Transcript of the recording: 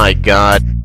my god.